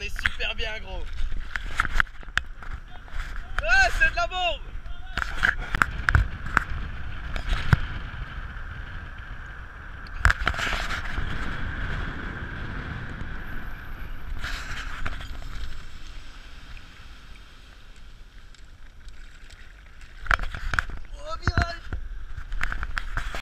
on est super bien gros. Ah, c'est de la bombe